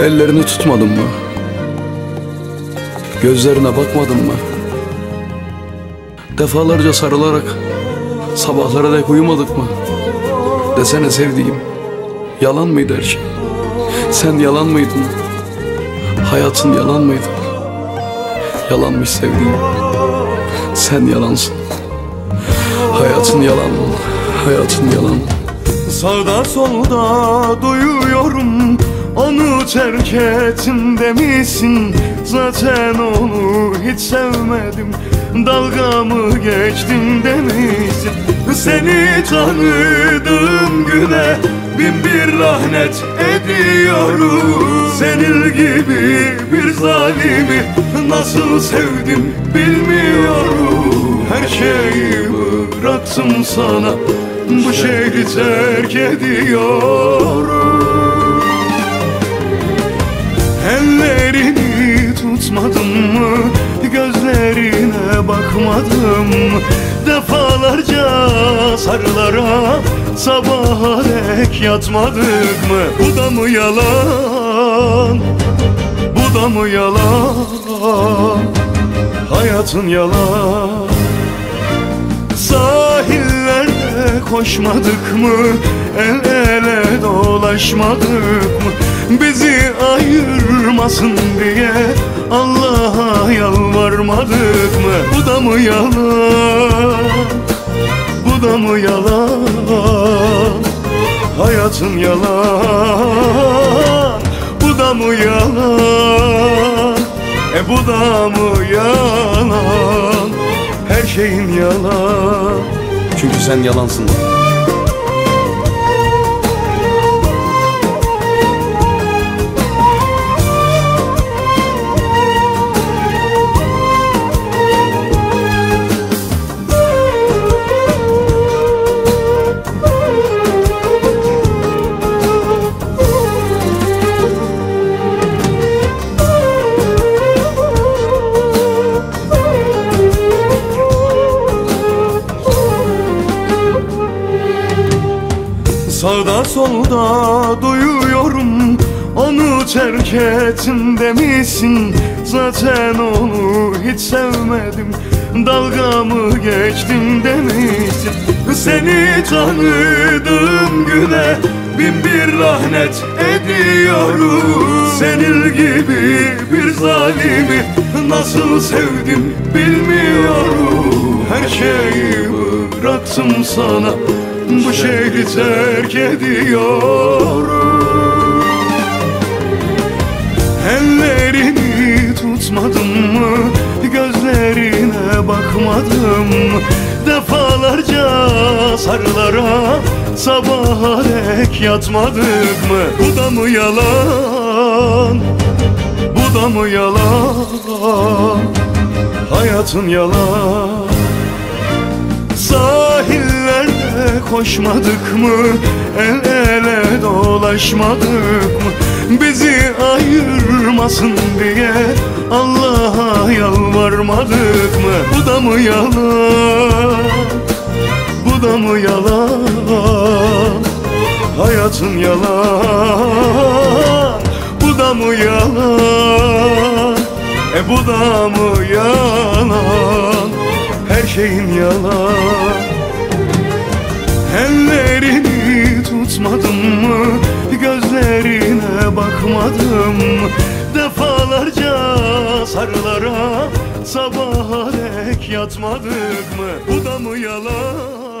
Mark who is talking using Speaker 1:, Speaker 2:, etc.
Speaker 1: Ellerini tutmadın mı? Gözlerine bakmadın mı? Defalarca sarılarak sabahlara dek uyumadık mı? Desene sevdiğim, yalan mıydı her şey? Sen yalan mıydın? Hayatın yalan mıydı? Yalanmış sevdiğim. Sen yalansın. Hayatın yalan, hayatın yalan.
Speaker 2: Sağda solda duyuyorum Onu terk ettim demişsin. Zaten onu hiç sevmedim Dalgamı geçtim demişsin. Seni tanıdığım güne Bin bir rahmet ediyorum. Senin gibi bir zalimi Nasıl sevdim bilmiyorum. Her şeyi bıraktım sana. Bu şehri terk ediyorum. Ellerini tutmadım mı? Gözlerine bakmadım Defalarca sarılara Sabaha dek yatmadık mı? Bu da mı yalan? Bu da mı yalan? Hayatın yalan koşmadık mı? El ele dolaşmadık mı? Bizi ayırmasın diye Allah'a yalvarmadık mı? Bu da mı yalan? Bu da mı yalan? Hayatın yalan. Bu da mı yalan? E bu da mı yalan? Her şeyin yalan
Speaker 1: Çünkü sen yalansın.
Speaker 2: Sağda solda duyuyorum Onu terk ettim demişsin. Zaten onu hiç sevmedim Dalgamı geçtim demişsin. Seni tanıdığım güne Bin bir rahmet ediyorum. Senin gibi bir zalimi Nasıl sevdim bilmiyorum. Her şeyi bıraktım sana bu şehri terk ediyorum. Ellerini tutmadım mı Gözlerine bakmadım. Defalarca sarılara Sabaha dek yatmadık mı? Bu da mı yalan? Bu da mı yalan? Hayatın yalan koşmadık mı? El ele dolaşmadık mı? Bizi ayırmasın diye Allah'a yalvarmadık mı? Bu da mı yalan? Bu da mı yalan? Hayatın yalan. Bu da mı yalan? E bu da mı yalan? Her şeyin yalan Ellerini tutmadım mı? Gözlerine bakmadım Defalarca sarılara Sabaha dek yatmadık mı? Bu da mı yalan